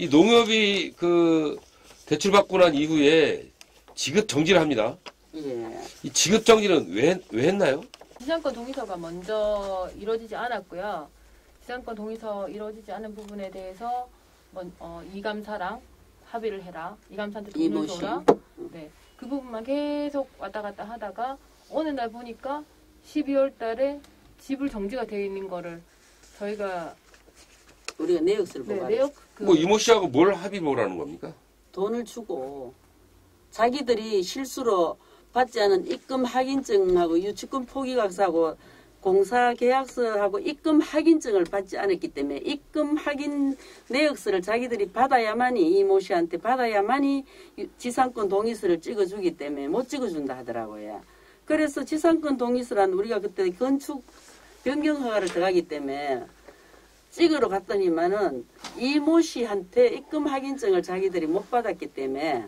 이 농협이 그 대출 받고 난 이후에 지급 정지를 합니다. 예. 이 지급 정지는 왜, 왜 했나요? 지상권 동의서가 먼저 이루어지지 않았고요. 지상권 동의서 이루어지지 않은 부분에 대해서 먼, 어, 이감사랑 합의를 해라. 이감사한테 돈을 이모씨. 줘라. 네. 그 부분만 계속 왔다 갔다 하다가 어느 날 보니까 12월 달에 지불 정지가 되어 있는 거를 저희가 우리가 내역서를 네, 보고 내역 그 뭐 이모 씨하고 뭘 합의 보라는 겁니까? 돈을 주고 자기들이 실수로 받지 않은 입금 확인증하고 유치권 포기 각서하고 공사 계약서하고 입금 확인증을 받지 않았기 때문에 입금 확인 내역서를 자기들이 받아야만이 이모 씨한테 받아야만이 유- 지상권 동의서를 찍어주기 때문에 못 찍어준다 하더라고요. 그래서 지상권 동의서란 우리가 그때 건축 변경 허가를 들어가기 때문에 찍으러 갔더니만은 이모 씨한테 입금 확인증을 자기들이 못 받았기 때문에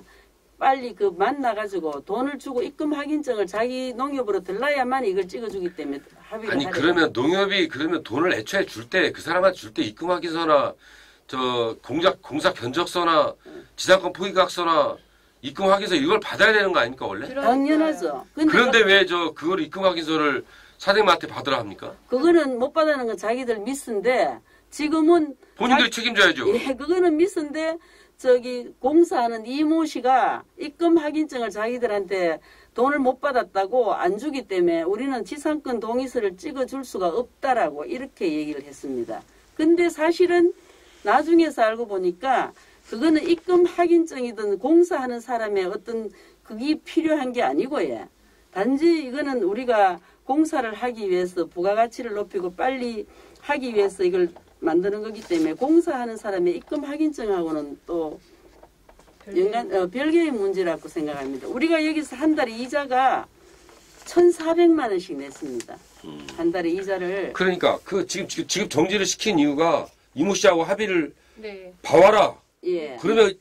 빨리 그 만나가지고 돈을 주고 입금 확인증을 자기 농협으로 들라야만 이걸 찍어주기 때문에 합의를 아니 하래요. 그러면 농협이 그러면 돈을 애초에 줄 때 그 사람한테 줄 때 입금 확인서나 저 공작 공사 견적서나 지상권 포기각서나 입금 확인서 이걸 받아야 되는 거 아닙니까 원래? 그러니까요. 당연하죠. 근데 그런데 왜 저 그걸 입금 확인서를 사장님한테 받으라 합니까? 그거는 못 받는 건 자기들 미스인데 지금은 본인들이 책임져야죠. 예, 그거는 미스인데 저기 공사하는 이모 씨가 입금 확인증을 자기들한테 돈을 못 받았다고 안 주기 때문에 우리는 지상권 동의서를 찍어줄 수가 없다라고 이렇게 얘기를 했습니다. 근데 사실은 나중에서 알고 보니까 그거는 입금 확인증이든 공사하는 사람의 어떤 그게 필요한 게 아니고요. 단지 이거는 우리가 공사를 하기 위해서 부가가치를 높이고 빨리 하기 위해서 이걸 만드는 거기 때문에 공사하는 사람의 입금 확인증하고는 또 연관 어, 별개의 문제라고 생각합니다. 우리가 여기서 한 달에 이자가 1,400만 원씩 냈습니다. 한 달에 이자를 그러니까 그 지금 지금 정지를 시킨 이유가 이모 씨하고 합의를 네. 봐와라. 예. 그러면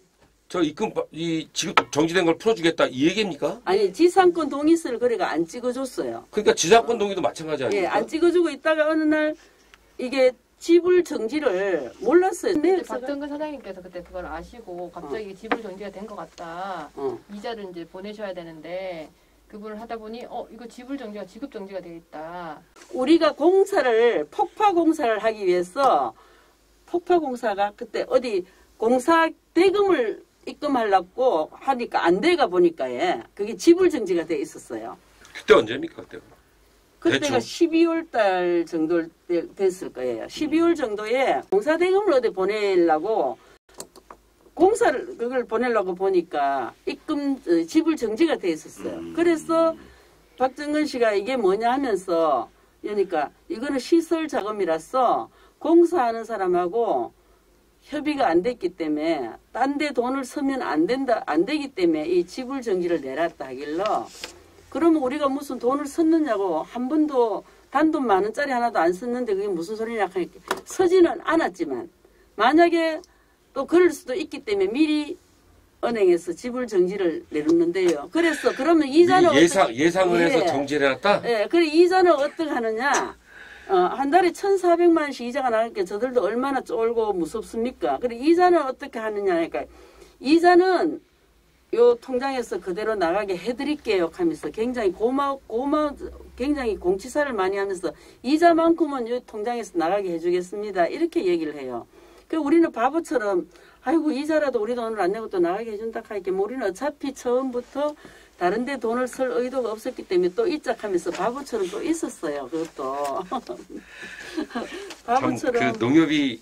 저 입금 바- 이 지급 정지된 걸 풀어주겠다 이 얘기입니까? 아니 지상권 동의서를 그래가 안 찍어줬어요. 그러니까 지상권 동의도 마찬가지 예, 아닙니까? 안 찍어주고 있다가 어느 날 이게 지불 정지를 몰랐어요. 근데 네, 박정근 사장님께서 그때 그걸 아시고 갑자기 지불 정지가 된 것 같다. 어. 이자를 이제 보내셔야 되는데 그분을 하다 보니 어 이거 지불 정지가 지급 정지가 돼 있다. 우리가 공사를 폭파 공사를 하기 위해서 폭파 공사가 그때 어디 공사 대금을 입금하려고 하니까 안 돼가 보니까 예 그게 지불 정지가 돼 있었어요. 그때 언제입니까 그때? 그때가 대충. 12월 달 정도 때- 됐을 거예요. 12월 정도에 공사 대금을 어디 보내려고 공사를 그걸 보내려고 보니까 입금 어, 지불 정지가 돼 있었어요. 그래서 박정근 씨가 이게 뭐냐 하면서 그러니까 이거는 시설 자금이라서 공사하는 사람하고 협의가 안 됐기 때문에 딴 데 돈을 쓰면 안 된다 안 되기 때문에 이 지불 정지를 내놨다 하길러 그러면 우리가 무슨 돈을 썼느냐고 한 번도 단돈 만 원짜리 하나도 안 썼는데 그게 무슨 소리냐 하니까 서지는 않았지만 만약에 또 그럴 수도 있기 때문에 미리 은행에서 지불 정지를 내놓는데요. 그래서 그러면 이자는 예상 어떻게- 예상을 해서 예. 정지를 해놨다. 예, 그래 이자는 어떻게 하느냐? 어, 한 달에 1,400만 원씩 이자가 나니까 저들도 얼마나 쫄고 무섭습니까? 그래 이자는 어떻게 하느냐 하니까 이자는 요 통장에서 그대로 나가게 해드릴게요 하면서 굉장히 고마 고마 굉장히 공치사를 많이 하면서 이자만큼은 요 통장에서 나가게 해주겠습니다 이렇게 얘기를 해요. 그 우리는 바보처럼 아이고 이자라도 우리 돈을 안 내고 또 나가게 해준다 하니까 우리는 어차피 처음부터 다른 데 돈을 쓸 의도가 없었기 때문에 또 입작하면서 바보처럼 또 있었어요. 그것도. 참 바보처럼 그 농협이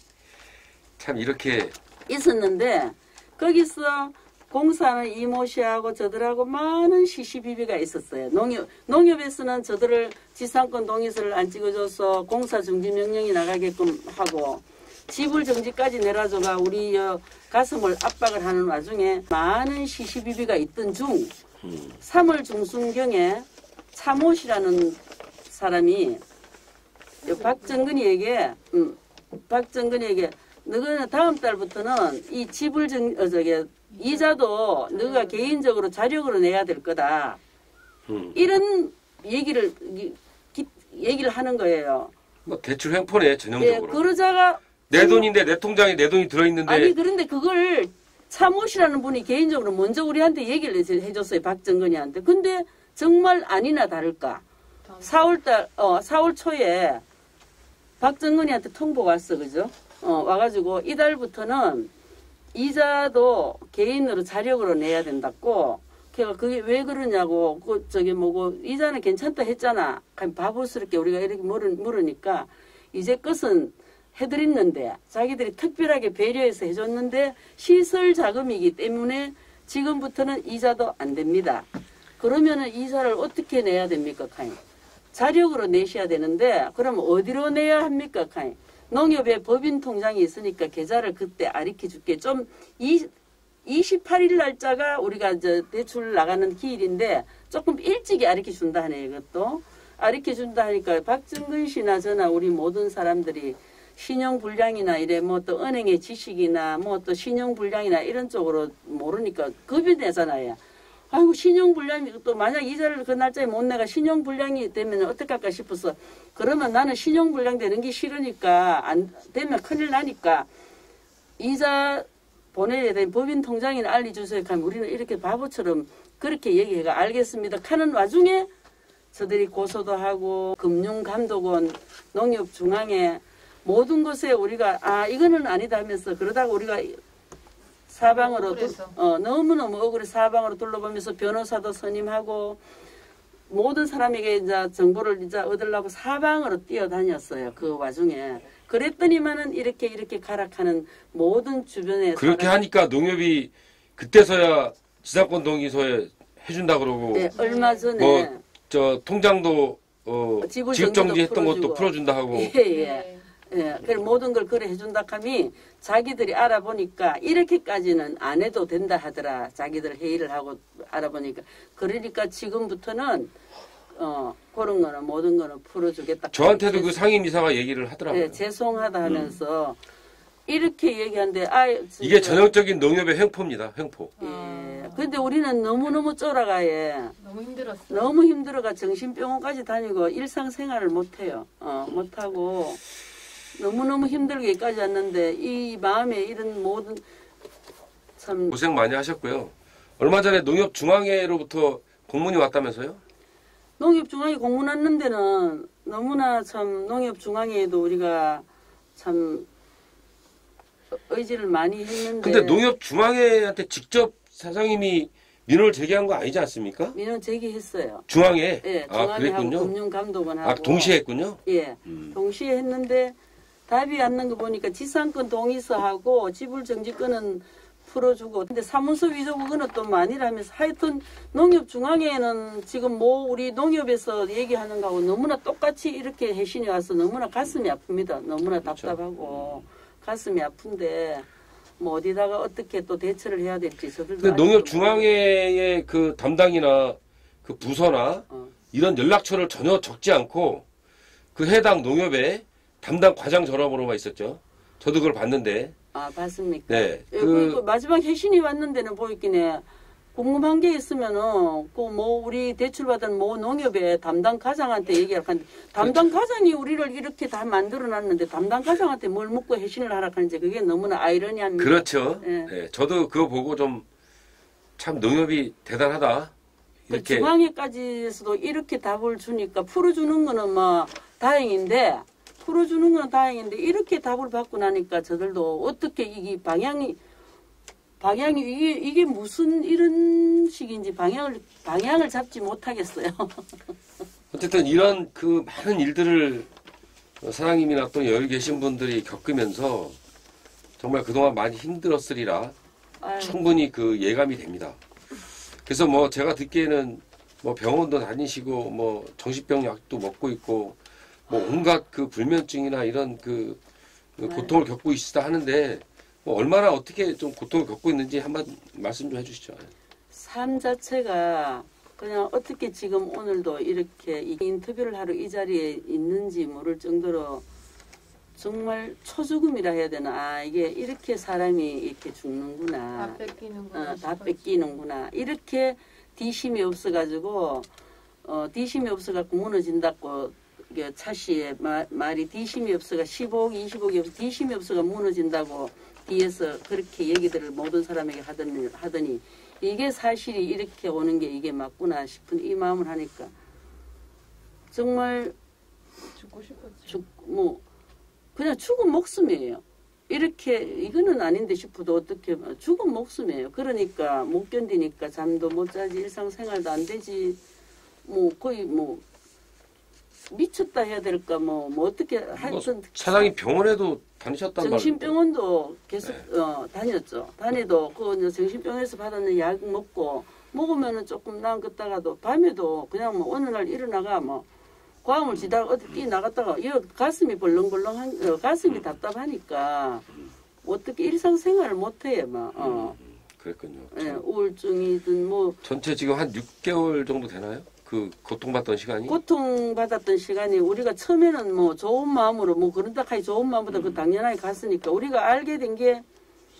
참 이렇게 있었는데 거기서 공사는 이모 씨하고 저들하고 많은 시시비비가 있었어요. 농협, 농협에서는 저들을 지상권 동의서를 안 찍어줘서 공사 중지 명령이 나가게끔 하고 지불 정지까지 내려줘가 우리 여 가슴을 압박을 하는 와중에 많은 시시비비가 있던 중 3월 중순경에 차모씨라는 사람이 요 박정근이에게 음, 박정근이에게 너는 다음 달부터는 이 지불 정 어, 저기 이자도 너가 개인적으로 자력으로 내야 될 거다. 음, 이런 얘기를 이- 기- 얘기를 하는 거예요. 뭐 대출 횡포네 예, 전형적으로. 그러자가 내 돈인데 내 통장에 내 돈이 들어있는데 아니 그런데 그걸 참모시라는 분이 개인적으로 먼저 우리한테 얘기를 해줬어요 박정근이한테. 근데 정말 아니나 다를까 4월달 어 4월 초에 박정근이한테 통보가 왔어 그죠? 어 와가지고 이달부터는 이자도 개인으로 자력으로 내야 된다고. 걔가 그게 왜 그러냐고 그 저기 뭐고 이자는 괜찮다 했잖아. 바보스럽게 우리가 이렇게 물으, 물으니까 이제 것은 해드렸는데 자기들이 특별하게 배려해서 해줬는데 시설 자금이기 때문에 지금부터는 이자도 안 됩니다. 그러면은 이자를 어떻게 내야 됩니까, 카인? 자력으로 내셔야 되는데 그럼 어디로 내야 합니까, 카인? 농협에 법인 통장이 있으니까 계좌를 그때 아리켜 줄게. 좀 이, 28일 날짜가 우리가 저 대출 나가는 기일인데 조금 일찍이 아리켜 준다 하네 이것도. 아리켜 준다 하니까 박정근 씨나 저나 우리 모든 사람들이 신용 불량이나 이래 뭐 또 은행의 지식이나 뭐 또 신용 불량이나 이런 쪽으로 모르니까 겁이 내잖아요. 아이고 신용 불량이 또 만약 이자를 그 날짜에 못 내가 신용 불량이 되면 어떡할까 싶어서 그러면 나는 신용 불량 되는 게 싫으니까 안 되면 큰일 나니까 이자 보내야 된 법인 통장이나 알려주세요. 하면 우리는 이렇게 바보처럼 그렇게 얘기해가 알겠습니다. 하는 와중에 저들이 고소도 하고 금융감독원 농협중앙에 모든 것에 우리가 아 이거는 아니다 하면서 그러다가 우리가 사방으로. 어, 너무너무 억울해 사방으로 둘러보면서 변호사도 선임하고 모든 사람에게 이제 정보를 이제 얻으려고 사방으로 뛰어다녔어요. 그 와중에 그랬더니만은 이렇게 이렇게 가락하는 모든 주변에 그렇게 사람- 하니까 농협이 그때서야 지상권 동의서에 해준다 그러고 네, 얼마 전에 뭐 저 통장도 어, 지급 정지했던 것도. 풀어준다 하고 예, 예. 예, 그 모든 걸 그래 해준다 하니 자기들이 알아보니까 이렇게까지는 안 해도 된다 하더라. 자기들 회의를 하고 알아보니까 그러니까 지금부터는 어 그런 거는 모든 거는 풀어주겠다. 저한테도 그 상임 이사가 얘기를 하더라고요. 예, 죄송하다 하면서 이렇게 얘기하는데 아 이게 전형적인 농협의 횡포입니다. 횡포. 예. 근데 우리는 너무 너무 쫄아가예. 너무 힘들었어. 너무 힘들어가 정신병원까지 다니고 일상생활을 못해요. 어, 못하고 너무너무 힘들게까지 왔는데 이 마음에 이런 모든 참 고생 많이 하셨고요. 얼마 전에 농협 중앙회로부터 공문이 왔다면서요? 농협중앙에 공문 왔는 데는 너무나 참 농협중앙회에도 우리가 참 의지를 많이 했는데 근데 농협 중앙회한테 직접 사장님이 민원을 제기한 거 아니지 않습니까? 민원 제기했어요. 중앙회. 예, 아 중앙회하고 그랬군요. 금융감독원하고 아 동시에 했군요. 예, 음. 동시에 했는데 답이 안난거 보니까 지상권 동의서하고 지불정지권은 풀어주고 근데 사무소 위조 그거는 또 많이라면서 하여튼 농협중앙회는 지금 뭐 우리 농협에서 얘기하는 거하고 너무나 똑같이 이렇게 해신이 와서 너무나 가슴이 아픕니다. 너무나 그렇죠. 답답하고 가슴이 아픈데 뭐 어디다가 어떻게 또 대처를 해야 될지 저들도 근데 농협 아직도 중앙회의 그 담당이나 그 부서나 어. 이런 연락처를 전혀 적지 않고 그 해당 농협의 담당 과장 전화번호가 있었죠. 저도 그걸 봤는데, 아 봤습니까? 네, 예, 그 그 마지막 해신이 왔는 데는 보이긴 해. 궁금한 게 있으면은 그 뭐 우리 대출받은 모 농협의 담당 과장한테 얘기할 건데 담당 과장이 우리를 이렇게 다 만들어 놨는데 담당 과장한테 뭘 묻고 해신을 하라 하는지 그게 너무나 아이러니합니다. 그렇죠. 예. 네, 저도 그거 보고 좀 참 농협이 대단하다. 그 이렇게 중앙회까지에서도 이렇게 답을 주니까 풀어주는 거는 뭐 다행인데 풀어주는 건 다행인데 이렇게 답을 받고 나니까 저들도 어떻게 이게 방향이 방향이 이게 이게 무슨 이런 식인지 방향을 방향을 잡지 못하겠어요. 어쨌든 이런 그 많은 일들을 사장님이나 또 여기 계신 분들이 겪으면서 정말 그동안 많이 힘들었으리라 아유, 충분히 그 예감이 됩니다. 그래서 뭐 제가 듣기에는 뭐 병원도 다니시고 뭐 정신병 약도 먹고 있고 뭐 온갖 그 불면증이나 이런 그, 그 네. 고통을 겪고 있다 하는데 뭐 얼마나 어떻게 좀 고통을 겪고 있는지 한번 말씀 좀 해주시죠. 삶 자체가 그냥 어떻게 지금 오늘도 이렇게 이 인터뷰를 하러 이 자리에 있는지 모를 정도로 정말 초죽음이라 해야 되나 아 이게 이렇게 사람이 이렇게 죽는구나 다 뺏기는구나. 어, 다. 뺏기는구나. 이렇게 뒤심이 없어가지고, 어, 뒤심이 없어갖고 무너진다고 차씨에 마- 말이 뒤심이 없어가 15억, 20억이 없어 뒤심이 없어가 무너진다고 뒤에서 그렇게 얘기들을 모든 사람에게 하더니, 하더니 이게 사실이 이렇게 오는 게 이게 맞구나 싶은 이 마음을 하니까 정말 죽고 싶었지. 죽, 뭐 그냥 죽은 목숨이에요. 이렇게 이거는 아닌데 싶어도 어떻게 죽은 목숨이에요. 그러니까 못 견디니까 잠도 못 자지 일상생활도 안 되지. 뭐 거의 뭐 미쳤다 해야 될까 뭐, 뭐 어떻게 하여튼 사장이 병원에도 다니셨단 말이에요. 정신병원도 계속 네. 어, 다녔죠. 다니도 그 정신병원에서 받았는 약 먹고 먹으면은 조금 나은 걷다가도 밤에도 그냥 뭐 어느 날 일어나가 뭐 과음을 지다가 어디 뛰 나갔다가 이 가슴이 벌렁벌렁한 어, 가슴이 답답하니까 어떻게 일상생활을 못해 막 어. 그랬군요. 예, 우울증이든 뭐 전체 지금 한 6개월 정도 되나요? 그 고통받던 시간이? 고통받았던 시간이 우리가 처음에는 뭐 좋은 마음으로 뭐 그런다 하이 좋은 마음보다 그 당연하게 갔으니까 우리가 알게 된게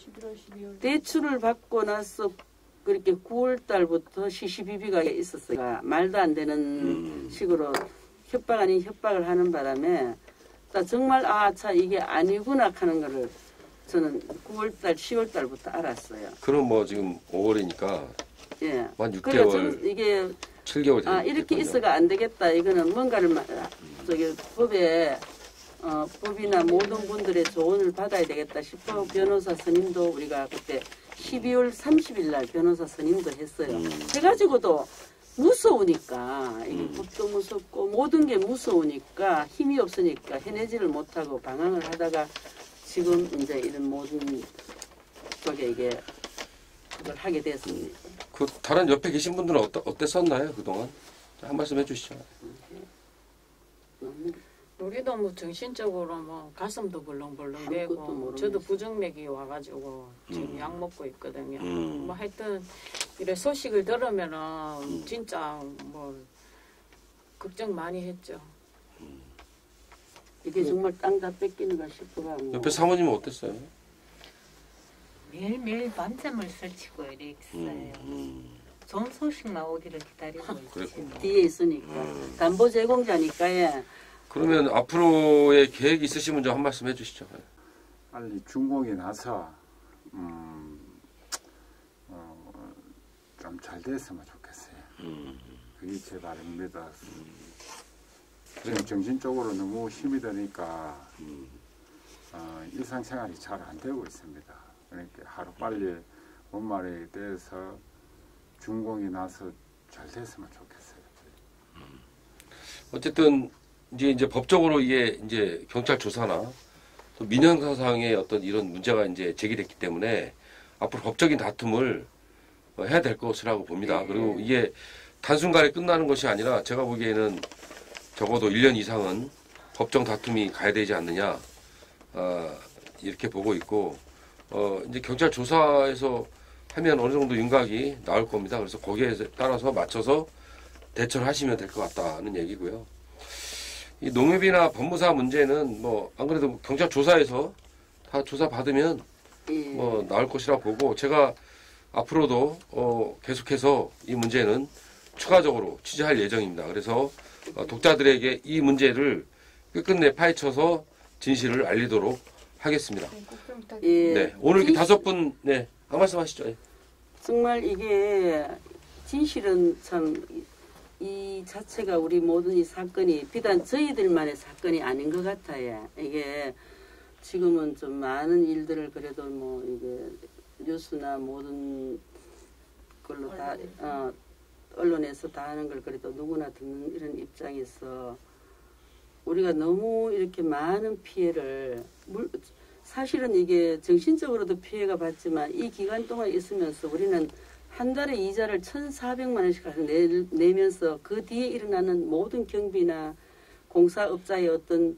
11월, 12월. 대출을 받고 나서 그렇게 9월 달부터 시시비비가 있었어요. 말도 안 되는 음. 식으로 협박 아닌 협박을 하는 바람에 나 정말 아, 차 이게 아니구나 하는 거를 저는 9월 달, 10월 달부터 알았어요. 그럼 뭐 지금 5월이니까 예. 한 그러니까 6개월, 좀 이게 7개월 아, 이렇게 있어가 안 되겠다. 이거는 뭔가를 마- 저기 법에 어, 법이나 모든 분들의 조언을 받아야 되겠다 싶어 변호사 선임도 우리가 그때 12월 30일 날 변호사 선임도 했어요. 음. 해가지고도 무서우니까 이게 음. 법도 무섭고 모든 게 무서우니까 힘이 없으니까 해내지를 못하고 방황을 하다가 지금 이제 이런 모든 쪽에 이게 그걸 하게 됐습니다. 그 다른 옆에 계신 분들은 어떠, 어땠었나요 그동안? 한 말씀 해주시죠. 우리도 뭐 정신적으로 뭐 가슴도 벌렁벌렁 아무것도 되고 모르면서. 저도 부정맥이 와가지고 지금 음. 약 먹고 있거든요. 음. 뭐 하여튼 이래 소식을 들으면은 음. 진짜 뭐 걱정 많이 했죠. 이게 정말 땅 다 뺏기는가 싶어가 뭐. 옆에 사모님은 어땠어요? 매일매일 밤잠을 설치고 이랬어요. 음, 음. 좋은 소식만 오기를 기다리고 있어요. 그랬구나. 뒤에 있으니까 담보 제공자니까 예. 그러면 앞으로의 계획 있으시면 좀 한 말씀 해주시죠. 빨리 준공이 나서 음, 어, 좀잘 됐으면 좋겠어요. 음. 그게 제 바람입니다. 지금 정신적으로 너무 힘이 드니까 음. 어, 일상생활이 잘 안 되고 있습니다. 그러니까 하루 빨리 원말에 대해서 준공이 나서 잘 됐으면 좋겠어요. 어쨌든 이제 이제 법적으로 이게 이제 경찰 조사나 또 민형사상의 어떤 이런 문제가 이제 제기됐기 때문에 앞으로 법적인 다툼을 어, 해야 될 것이라고 봅니다. 네. 그리고 이게 단순간에 끝나는 것이 아니라 제가 보기에는 적어도 1년 이상은 법정 다툼이 가야 되지 않느냐 어, 이렇게 보고 있고 어, 이제 경찰 조사에서 하면 어느 정도 윤곽이 나올 겁니다. 그래서 거기에 따라서 맞춰서 대처를 하시면 될 것 같다는 얘기고요. 이 농협이나 법무사 문제는 뭐 안 그래도 경찰 조사에서 다 조사 받으면 예. 뭐 나올 것이라 보고 제가 앞으로도 어 계속해서 이 문제는 추가적으로 취재할 예정입니다. 그래서 어 독자들에게 이 문제를 끝끝내 파헤쳐서 진실을 알리도록 하겠습니다. 네. 예. 네, 오늘 이렇게 진실- 다섯 분, 네, 한 말씀 하시죠. 예. 정말 이게 진실은 참 이 자체가 우리 모든 이 사건이 비단 저희들만의 사건이 아닌 것 같아요. 이게 지금은 좀 많은 일들을 그래도 뭐 이게 뉴스나 모든 걸로 다 어, 언론에서 다 하는 걸 그래도 누구나 듣는 이런 입장에서 우리가 너무 이렇게 많은 피해를 물, 사실은 이게 정신적으로도 피해가 받지만 이 기간 동안 있으면서 우리는 한 달에 이자를 1,400만 원씩 내, 내면서 그 뒤에 일어나는 모든 경비나 공사업자의 어떤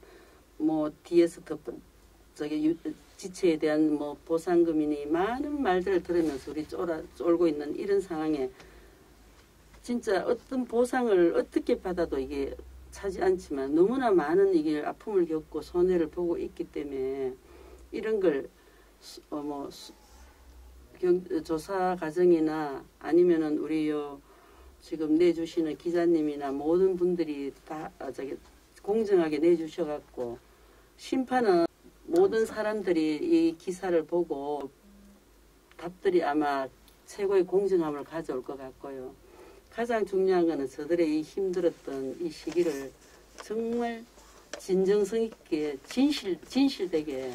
뭐 뒤에서 더 저기 유- 지체에 대한 뭐 보상금이니 많은 말들을 들으면서 우리 쫄아, 쫄고 있는 이런 상황에 진짜 어떤 보상을 어떻게 받아도 이게 차지 않지만 너무나 많은 이게 아픔을 겪고 손해를 보고 있기 때문에 이런 걸 어, 뭐 경, 조사 과정이나 아니면은 우리 요 지금 내주시는 기자님이나 모든 분들이 다 어, 저기 공정하게 내주셔갖고 심판은 모든 사람들이 이 기사를 보고 답들이 아마 최고의 공정함을 가져올 것 같고요. 가장 중요한 거는 저들의 이 힘들었던 이 시기를 정말 진정성 있게 진실 진실되게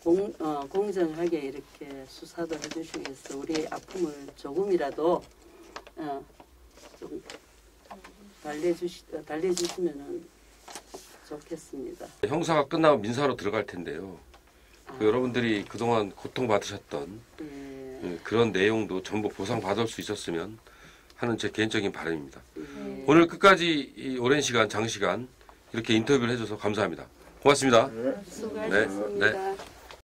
공, 어, 공정하게 이렇게 수사도 해주시기 위해서 우리의 아픔을 조금이라도 어, 좀 달래주시 어, 달래주시면은 좋겠습니다. 형사가 끝나면 민사로 들어갈 텐데요. 아, 그 여러분들이 그동안 고통받으셨던 예, 예, 그런 내용도 전부 보상받을 수 있었으면 하는 제 개인적인 바람입니다. 예. 오늘 끝까지 이 오랜 시간, 장시간 이렇게 인터뷰를 해줘서 감사합니다. 고맙습니다. 수고하셨습니다. 네.